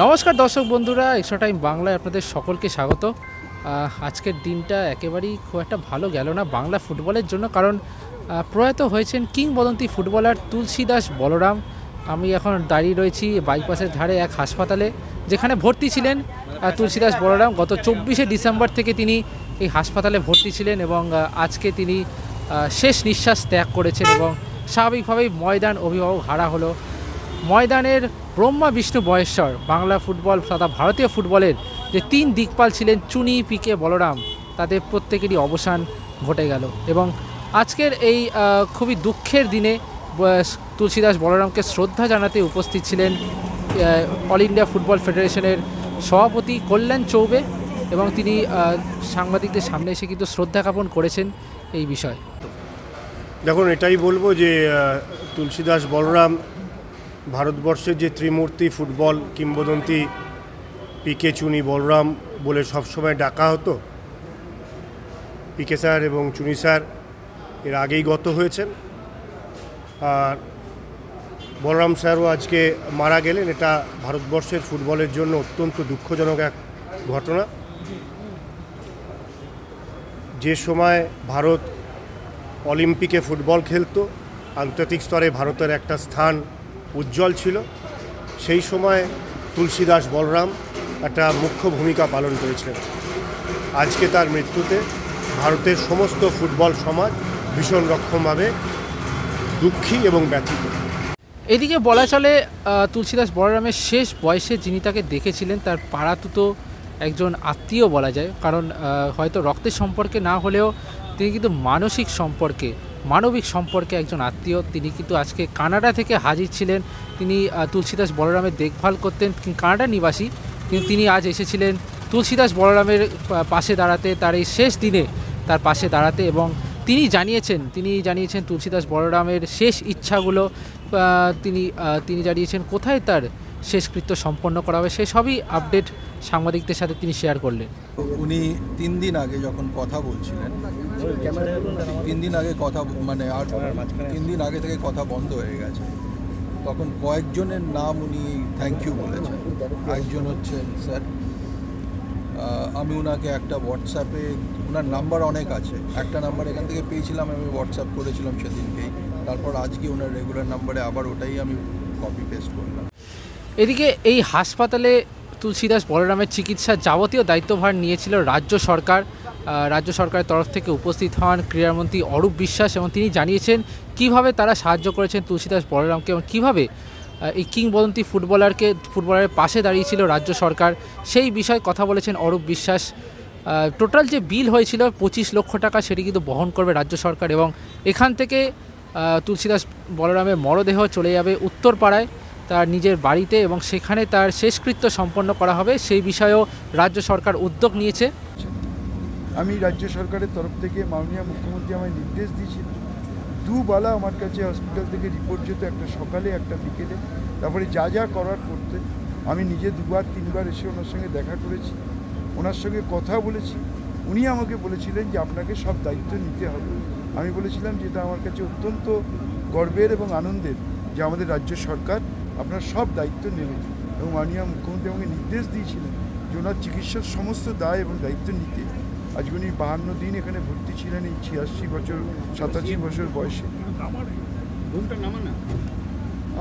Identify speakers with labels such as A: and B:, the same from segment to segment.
A: নমস্কার দর্শক বন্ধুরা এক্সট্রা টাইম বাংলায় আপনাদের সকলকে স্বাগত। আজকের দিনটা একেবারেই খুব একটা ভালো গেল না বাংলা ফুটবলের জন্য কারণ প্রয়াত হয়েছেন কিংবদন্তি ফুটবলার তুলসী দাস বলরাম। আমি এখন দাঁড়িয়ে রয়েছি বাইপাসের ধারে এক হাসপাতালে যেখানে ভর্তি ছিলেন আহ, তুলসী দাস বলরাম। গত চব্বিশে ডিসেম্বর থেকে তিনি এই হাসপাতালে ভর্তি ছিলেন এবং আজকে তিনি শেষ নিঃশ্বাস ত্যাগ করেছেন এবং স্বাভাবিকভাবেই ময়দান অভিভাবক হারা হলো। ময়দানের ব্রহ্মা, বিষ্ণু বয়েশ্বর বাংলা ফুটবল তথা ভারতীয় ফুটবলের যে তিন দিকপাল ছিলেন চুনি, পিকে, বলরাম, তাদের প্রত্যেকেরই অবসান ঘটে গেল। এবং আজকের এই খুবই দুঃখের দিনে তুলসীদাস বলরামকে শ্রদ্ধা জানাতে উপস্থিত ছিলেন অল ইন্ডিয়া ফুটবল ফেডারেশনের সভাপতি কল্যাণ চৌবে এবং তিনি সাংবাদিকদের সামনে এসে কিন্তু শ্রদ্ধা জ্ঞাপন করেছেন এই বিষয়ে।
B: দেখুন, এটাই বলব যে তুলসীদাস বলরাম ভারতবর্ষের যে ত্রিমূর্তি ফুটবল কিংবদন্তি পিকে চুনি বলরাম বলে সবসময় ডাকা হতো, পিকে স্যার এবং চুনি স্যার এর আগেই গত হয়েছেন। আর বলরাম স্যারও আজকে মারা গেলেন। এটা ভারতবর্ষের ফুটবলের জন্য অত্যন্ত দুঃখজনক এক ঘটনা। যে সময় ভারত অলিম্পিকে ফুটবল খেলতো, আন্তর্জাতিক স্তরে ভারতের একটা স্থান উজ্জ্বল ছিল। সেই সময় তুলসীদাস বলরাম একটা মুখ্য ভূমিকা পালন করেছিলেন। আজকে তার মৃত্যুতে ভারতের সমস্ত ফুটবল সমাজ ভীষণ রকমভাবে দুঃখী এবং ব্যথিত।
A: এদিকে বলা চলে তুলসীদাস বলরামের শেষ বয়সে যিনি তাকে দেখেছিলেন, তার পাড়াতুতো একজন আত্মীয় বলা যায়। কারণ হয়তো রক্তের সম্পর্কে না হলেও তিনি কিন্তু মানসিক সম্পর্কে মানবিক সম্পর্কে একজন আত্মীয়। তিনি কিন্তু আজকে কানাডা থেকে হাজির ছিলেন। তিনি তুলসীদাস বলরামের দেখভাল করতেন। কানাডা নিবাসী। কিন্তু তিনি আজ এসেছিলেন তুলসীদাস বলরামের পাশে দাঁড়াতে, তার এই শেষ দিনে তার পাশে দাঁড়াতে এবং তিনি জানিয়েছেন তিনি জানিয়েছেন তুলসীদাস বলরামের শেষ ইচ্ছাগুলো তিনি তিনি জানিয়েছেন কোথায় তার শেষকৃত্য সম্পন্ন করা হবে। সে সবই আপডেট সাংবাদিকদের সাথে তিনি শেয়ার করলেন।
C: উনি তিন দিন আগে যখন কথা বলছিলেন তিন দিন আগে কথা মানে আর তিন দিন আগে থেকে কথা বন্ধ হয়ে গেছে। তখন কয়েকজনের নাম উনি থ্যাংক ইউ বলেছেন। একজন হচ্ছেন স্যার আমি ওনাকে একটা হোয়াটসঅ্যাপে ওনার নাম্বার অনেক আছে। একটা নাম্বার এখান থেকে পেয়েছিলাম আমি হোয়াটসঅ্যাপ করেছিলাম সেদিনকেই। তারপর আজকে ওনার রেগুলার নাম্বারে আবার ওটাই আমি কপি পেস্ট করলাম।
A: এদিকে এই হাসপাতালে তুলসীদাস বলরামের চিকিৎসার যাবতীয় দায়িত্বভার নিয়েছিল রাজ্য সরকার। রাজ্য সরকারের তরফ থেকে উপস্থিত হন ক্রীড়ামন্ত্রী অরূপ বিশ্বাস এবং তিনি জানিয়েছেন কীভাবে তারা সাহায্য করেছেন তুলসীদাস বলরামকে এবং কীভাবে এই কিংবদন্তি ফুটবলারকে, ফুটবলারের পাশে দাঁড়িয়েছিল রাজ্য সরকার। সেই বিষয়ে কথা বলেছেন অরূপ বিশ্বাস। টোটাল যে বিল হয়েছিল পঁচিশ লক্ষ টাকা সেটি কিন্তু বহন করবে রাজ্য সরকার এবং এখান থেকে তুলসীদাস বলরামের মরদেহ চলে যাবে উত্তরপাড়ায়। তার নিজের বাড়িতে এবং সেখানে তার শেষকৃত্য সম্পন্ন করা হবে। সেই বিষয়েও রাজ্য সরকার উদ্যোগ নিয়েছে।
D: আমি রাজ্য সরকারের তরফ থেকে মাননীয় মুখ্যমন্ত্রী আমায় নির্দেশ দিয়েছিল দুবেলা আমার কাছে হসপিটাল থেকে রিপোর্ট যেত, একটা সকালে, একটা বিকেলে। তারপরে যা যা করার করতে। আমি নিজে দুবার, তিনবার এসে ওনার সঙ্গে দেখা করেছি, ওনার সঙ্গে কথা বলেছি। উনি আমাকে বলেছিলেন যে আপনাকে সব দায়িত্ব নিতে হবে। আমি বলেছিলাম যে এটা আমার কাছে অত্যন্ত গর্বের এবং আনন্দের যে আমাদের রাজ্য সরকার আপনার সব দায়িত্ব নেবে এবং মাননীয় মুখ্যমন্ত্রী আমাকে নির্দেশ দিয়েছিলেন যে ওনার চিকিৎসার সমস্ত দায় এবং দায়িত্ব নিতে। আজকে উনি বাহান্ন দিন এখানে ভর্তি ছিলেন এই ছিয়াশি বছর সাতাশি বছর বয়সে।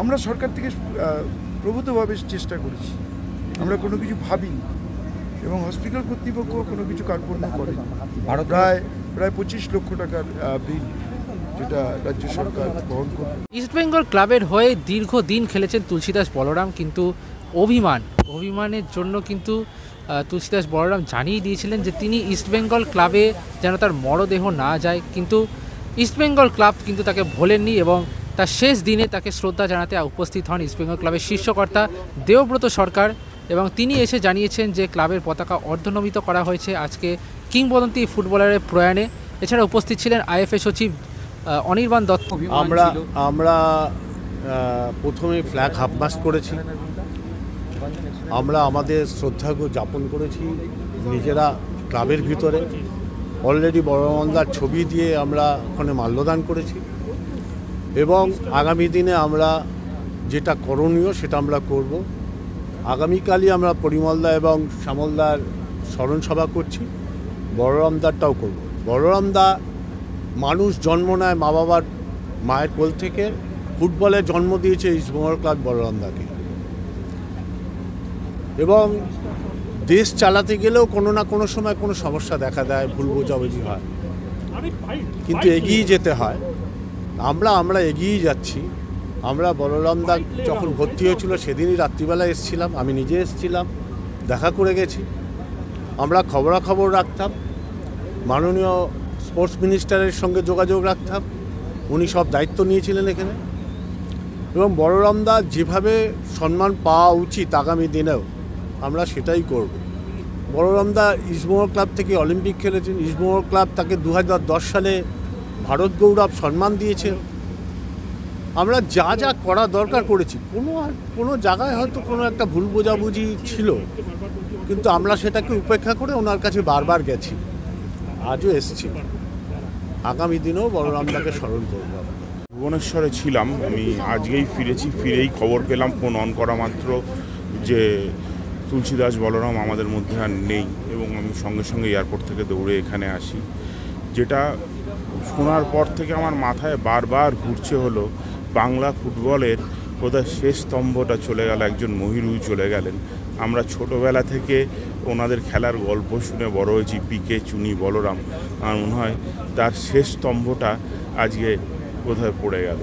D: আমরা সরকার থেকে প্রভূতভাবে চেষ্টা করেছি। আমরা কোনো কিছু ভাবিনি। এবং হসপিটাল কর্তৃপক্ষ কোনো কিছু কার্পণ্য করে প্রায় প্রায় পঁচিশ লক্ষ টাকার বিল। যেটা রাজ্য সরকার বহন করবে।
A: ইস্টবেঙ্গল ক্লাবের হয়ে দীর্ঘদিন খেলেছেন তুলসীদাস বলরাম, কিন্তু অভিমান, অভিমানের জন্য কিন্তু তুলসীদাস বলরাম জানিয়ে দিয়েছিলেন যে তিনি ইস্টবেঙ্গল ক্লাবে যেন তার মরদেহ না যায়। কিন্তু ইস্টবেঙ্গল ক্লাব কিন্তু তাকে ভোলেননি এবং তার শেষ দিনে তাকে শ্রদ্ধা জানাতে উপস্থিত হন ইস্টবেঙ্গল ক্লাবের শীর্ষকর্তা দেবব্রত সরকার এবং তিনি এসে জানিয়েছেন যে ক্লাবের পতাকা অর্ধনমিত করা হয়েছে আজকে কিংবদন্তি ফুটবলারের প্রয়াণে। এছাড়া উপস্থিত ছিলেন আইএফএ সচিব অনির্বাণ দত্ত
E: আমরা আমরা প্রথমে ফ্ল্যাগ হাফমাস্ট করেছি। আমরা আমাদের শ্রদ্ধাকে যাপন করেছি নিজেরা ক্লাবের ভিতরে। অলরেডি বড়মন্দার ছবি দিয়ে আমরা ওখানে মাল্যদান করেছি। এবং আগামী দিনে আমরা যেটা করণীয় সেটা আমরা করব। আগামীকালই আমরা পরিমলদা এবং শ্যামলদার স্মরণ সভা করছি। বড়রামদারটাও করব। বড়রামদা মানুষ জন্ম নেয় মা বাবার মায়ের কোল থেকে। ফুটবলে জন্ম দিয়েছে ইস্টবেঙ্গল ক্লাব বলরামদাকে। এবং দেশ চালাতে গেলেও কোনো না কোনো সময় কোনো সমস্যা দেখা দেয়, ভুল বোঝাবুঝি হয়। কিন্তু এগিয়ে যেতে হয়। আমরা আমরা এগিয়ে যাচ্ছি। আমরা বলরামদা যখন ভর্তি হয়েছিল সেদিনই রাত্রিবেলা এসেছিলাম, আমি নিজে এসেছিলাম, দেখা করে গেছি। আমরা খবরাখবর রাখতাম। মাননীয় স্পোর্টস মিনিস্টারের সঙ্গে যোগাযোগ রাখতাম। উনি সব দায়িত্ব নিয়েছিলেন এখানে। এবং বড়রামদা যেভাবে সম্মান পাওয়া উচিত আগামী দিনেও, আমরা সেটাই করব। বড়রামদা ইস্টবেঙ্গল ক্লাব থেকে অলিম্পিক খেলেছেন। ইস্টবেঙ্গল ক্লাব তাকে দু হাজার দশ সালে ভারত গৌরব সম্মান দিয়েছে। আমরা যা যা করা দরকার করেছি, কোনো কোনো জায়গায় হয়তো কোনো একটা ভুল বোঝাবুঝি ছিল। কিন্তু আমরা সেটাকে উপেক্ষা করে ওনার কাছে বারবার গেছি। আজও এসছি। আগামী দিনেও বড়রামদাকে স্মরণ করব
F: ভুবনেশ্বরে ছিলাম, আমি আজকেই ফিরেছি, ফিরেই খবর পেলাম ফোন অন করা মাত্র যে তুলসীদাস বলরাম আমাদের মধ্যে আর নেই এবং আমি সঙ্গে সঙ্গে এয়ারপোর্ট থেকে দৌড়ে এখানে আসি। যেটা শোনার পর থেকে আমার মাথায় বারবার ঘুরছে হলো, বাংলা ফুটবলের বোধহয় শেষ স্তম্ভটা চলে গেল, একজন মহিরুই চলে গেলেন। আমরা ছোটোবেলা থেকে ওনাদের খেলার গল্প শুনে বড় হয়েছি পিকে চুনি, বলরাম। আমার মনে হয় তার শেষ স্তম্ভটা আজকে কোথায় পড়ে গেল।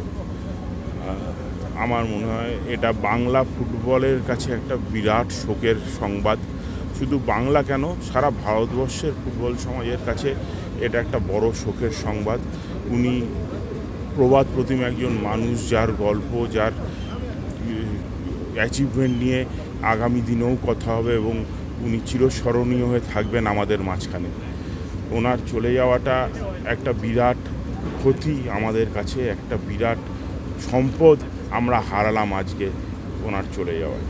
F: আমার মনে হয় এটা বাংলা ফুটবলের কাছে একটা বিরাট শোকের সংবাদ। শুধু বাংলা কেন, সারা ভারতবর্ষের ফুটবল সমাজের কাছে এটা একটা বড় শোকের সংবাদ। উনি প্রবাদ প্রতিম একজন মানুষ, যার গল্প, যার অ্যাচিভমেন্ট নিয়ে আগামী দিনেও কথা হবে এবং উনি চিরস্মরণীয় হয়ে থাকবেন আমাদের মাঝখানে। ওনার চলে যাওয়াটা একটা বিরাট ক্ষতি আমাদের কাছে একটা বিরাট সম্পদ আমরা হারালাম আজকে ওনার চলে যাওয়ায়।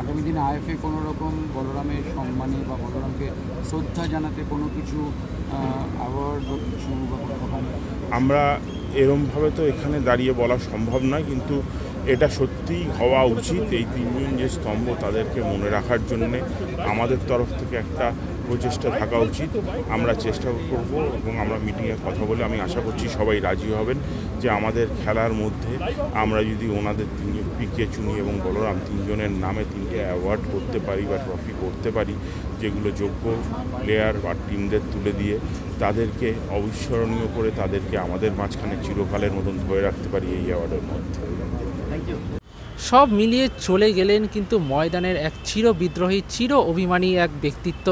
G: আগামী দিনে আইএফএ কোনো রকম বলরামের সম্মানে বা বলরামকে শ্রদ্ধা জানাতে কোনো কিছু অ্যাওয়ার্ড বা কিছু
F: আমরা এরমভাবে তো এখানে দাঁড়িয়ে বলা সম্ভব নয় কিন্তু এটা সত্যিই হওয়া উচিত। এই তিনজন যে স্তম্ভ তাদেরকে মনে রাখার জন্যে আমাদের তরফ থেকে একটা প্রচেষ্টা থাকা উচিত। আমরা চেষ্টা করব এবং আমরা মিটিংয়ে কথা বলে আমি আশা করছি সবাই রাজি হবেন যে আমাদের খেলার মধ্যে আমরা যদি ওনাদের তিনজন, পিকে চুনি এবং বলরাম তিনজনের নামে তিনটে অ্যাওয়ার্ড করতে পারি বা ট্রফি করতে পারি, যেগুলো যোগ্য প্লেয়ার বা টিমদের তুলে দিয়ে তাদেরকে অবিস্মরণীয় করে তাদেরকে আমাদের মাঝখানে চিরকালের মতন ধরে রাখতে পারি এই অ্যাওয়ার্ডের মধ্যে।
A: সব মিলিয়ে চলে গেলেন কিন্তু ময়দানের এক চির বিদ্রোহী, চির অভিমানী এক ব্যক্তিত্ব।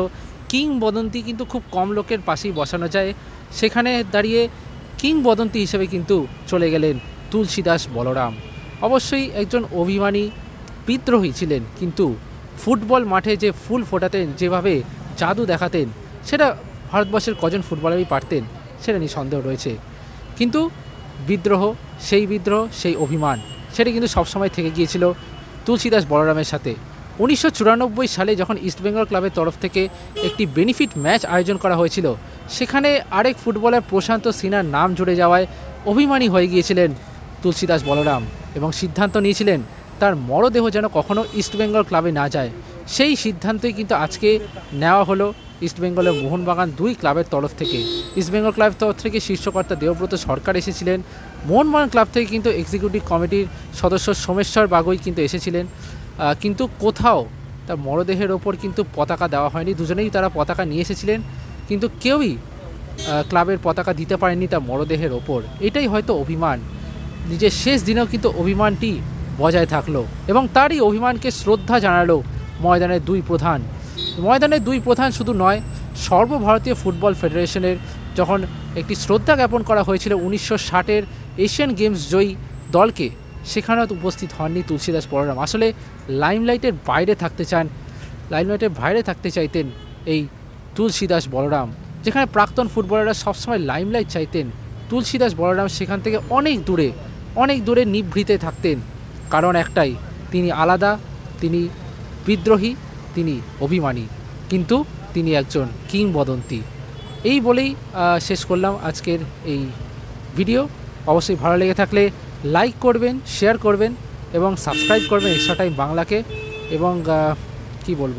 A: কিংবদন্তি কিন্তু খুব কম লোকের পাশেই বসানো যায়। সেখানে দাঁড়িয়ে কিংবদন্তি হিসেবে কিন্তু চলে গেলেন তুলসীদাস বলরাম। অবশ্যই একজন অভিমানী, বিদ্রোহী ছিলেন কিন্তু ফুটবল মাঠে যে ফুল ফোটাতেন, যেভাবে জাদু দেখাতেন, সেটা ভারতবর্ষের কজন ফুটবলারই পারতেন, সেটা নিয়ে সন্দেহ রয়েছে। কিন্তু বিদ্রোহ, সেই বিদ্রোহ, সেই অভিমান সেটা কিন্তু সবসময় থেকে গিয়েছিল তুলসীদাস বলরামের সাথে। উনিশশো চুরানব্বই সালে যখন ইস্টবেঙ্গল ক্লাবের তরফ থেকে একটি বেনিফিট ম্যাচ আয়োজন করা হয়েছিল, সেখানে আরেক ফুটবলার প্রশান্ত সিনহার নাম জুড়ে যাওয়ায় অভিমানী হয়ে গিয়েছিলেন তুলসীদাস বলরাম এবং সিদ্ধান্ত নিয়েছিলেন তার মরদেহ যেন কখনও ইস্টবেঙ্গল ক্লাবে না যায়। সেই সিদ্ধান্তই কিন্তু আজকে নেওয়া হলো ইস্টবেঙ্গলের মোহনবাগান দুই ক্লাবের তরফ থেকে। ইস্টবেঙ্গল ক্লাবের তরফ থেকে শীর্ষকর্তা দেবব্রত সরকার এসেছিলেন। মোহনবাগান ক্লাব থেকে কিন্তু এক্সিকিউটিভ কমিটির সদস্য সোমেশ্বর বাগুই কিন্তু এসেছিলেন। কিন্তু কোথাও তার মরদেহের ওপর কিন্তু পতাকা দেওয়া হয়নি। দুজনেই তারা পতাকা নিয়ে এসেছিলেন। কিন্তু কেউই ক্লাবের পতাকা দিতে পারেননি তার মরদেহের ওপর। এটাই হয়তো অভিমান। নিজের শেষ দিনেও কিন্তু অভিমানটি বজায় থাকল এবং তারই অভিমানকে শ্রদ্ধা জানালো ময়দানের দুই প্রধান। ময়দানের দুই প্রধান শুধু নয়, সর্বভারতীয় ফুটবল ফেডারেশনের যখন একটি শ্রদ্ধা জ্ঞাপন করা হয়েছিল উনিশশো ষাটের এশিয়ান গেমস জয়ী দলকে সেখানেও উপস্থিত হননি তুলসীদাস বলরাম। আসলে লাইমলাইটের বাইরে থাকতে চান, লাইমলাইটের বাইরে থাকতে চাইতেন এই তুলসীদাস বলরাম। যেখানে প্রাক্তন ফুটবলাররা সবসময় লাইমলাইট চাইতেন, তুলসীদাস বলরাম সেখান থেকে অনেক দূরে অনেক দূরে নিভৃতে থাকতেন। কারণ একটাই, তিনি আলাদা, তিনি বিদ্রোহী তিনি অভিমানী, কিন্তু তিনি একজন কিংবদন্তি। এই বলেই শেষ করলাম আজকের এই ভিডিও। অবশ্যই ভালো লেগে থাকলে লাইক করবেন, শেয়ার করবেন এবং সাবস্ক্রাইব করবেন এক্সট্রা টাইম বাংলাকে। এবং কি বলব,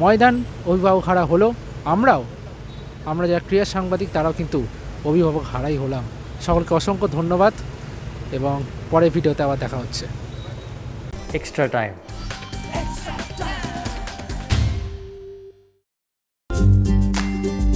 A: ময়দান অভিভাবক হারা হলো আমরাও। আমরা যারা ক্রীড়া সাংবাদিক, তারাও কিন্তু অভিভাবক হারাই হলাম। সকলকে অসংখ্য ধন্যবাদ এবং পরের ভিডিওতে আবার দেখা হচ্ছে। Extra time.